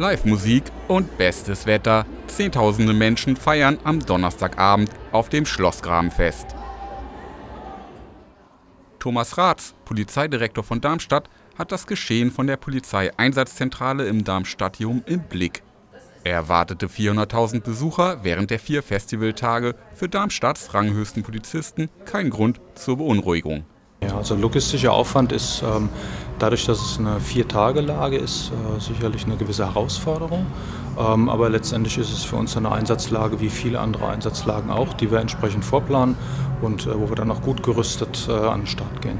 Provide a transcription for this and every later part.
Live-Musik und bestes Wetter. Zehntausende Menschen feiern am Donnerstagabend auf dem Schlossgrabenfest. Thomas Raths, Polizeidirektor von Darmstadt, hat das Geschehen von der Polizeieinsatzzentrale im Darmstadtium im Blick. Er erwartete 400.000 Besucher während der vier Festivaltage. Für Darmstadts ranghöchsten Polizisten kein Grund zur Beunruhigung. Ja, also logistischer Aufwand ist ähm, dadurch, dass es eine Vier-Tage-Lage ist, äh, sicherlich eine gewisse Herausforderung. Ähm, aber letztendlich ist es für uns eine Einsatzlage wie viele andere Einsatzlagen auch, die wir entsprechend vorplanen und äh, wo wir dann auch gut gerüstet äh, an den Start gehen.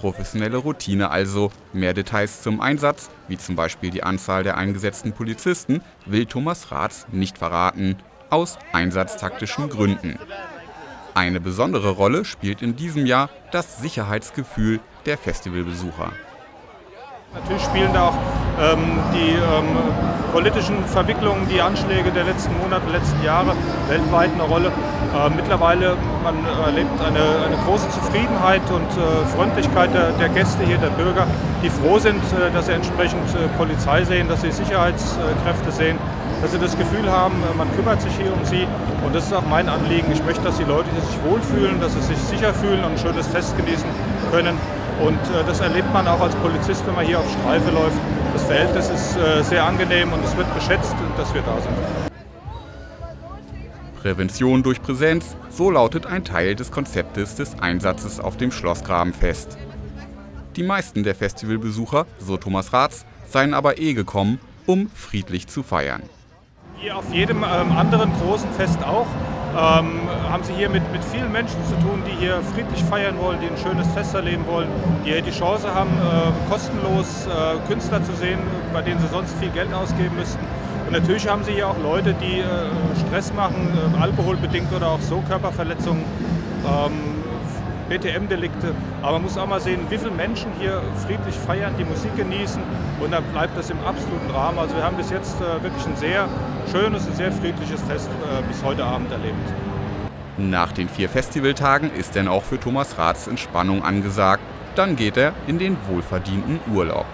Professionelle Routine also. Mehr Details zum Einsatz, wie zum Beispiel die Anzahl der eingesetzten Polizisten, will Thomas Raths nicht verraten, aus einsatztaktischen Gründen. Eine besondere Rolle spielt in diesem Jahr das Sicherheitsgefühl der Festivalbesucher. Natürlich spielen da auch ähm, die ähm, politischen Verwicklungen, die Anschläge der letzten Monate, letzten Jahre weltweit eine Rolle. Äh, mittlerweile man erlebt eine, eine große Zufriedenheit und äh, Freundlichkeit der, der, Gäste hier, der Bürger, die froh sind, äh, dass sie entsprechend äh, Polizei sehen, dass sie Sicherheitskräfte sehen, dass sie das Gefühl haben, äh, man kümmert sich hier um sie. Und das ist auch mein Anliegen. Ich möchte, dass die Leute sich wohlfühlen, dass sie sich sicher fühlen und ein schönes Fest genießen können. Und äh, das erlebt man auch als Polizist, wenn man hier auf Streife läuft. Das Verhältnis ist äh, sehr angenehm und es wird geschätzt, dass wir da sind. Prävention durch Präsenz, so lautet ein Teil des Konzeptes des Einsatzes auf dem Schlossgrabenfest. Die meisten der Festivalbesucher, so Thomas Raths, seien aber eh gekommen, um friedlich zu feiern. Wie auf jedem ähm, anderen großen Fest auch ähm, haben Sie hier mit, mit vielen Menschen zu tun, die hier friedlich feiern wollen, die ein schönes Fest erleben wollen, die hier die Chance haben, äh, kostenlos äh, Künstler zu sehen, bei denen sie sonst viel Geld ausgeben müssten. Und natürlich haben Sie hier auch Leute, die äh, Stress machen, äh, alkoholbedingt oder auch so Körperverletzungen. Ähm, BTM-Delikte. Aber man muss auch mal sehen, wie viele Menschen hier friedlich feiern, die Musik genießen und dann bleibt das im absoluten Rahmen. Also wir haben bis jetzt äh, wirklich ein sehr schönes und sehr friedliches Fest äh, bis heute Abend erlebt. Nach den vier Festivaltagen ist denn auch für Thomas Raths Entspannung angesagt. Dann geht er in den wohlverdienten Urlaub.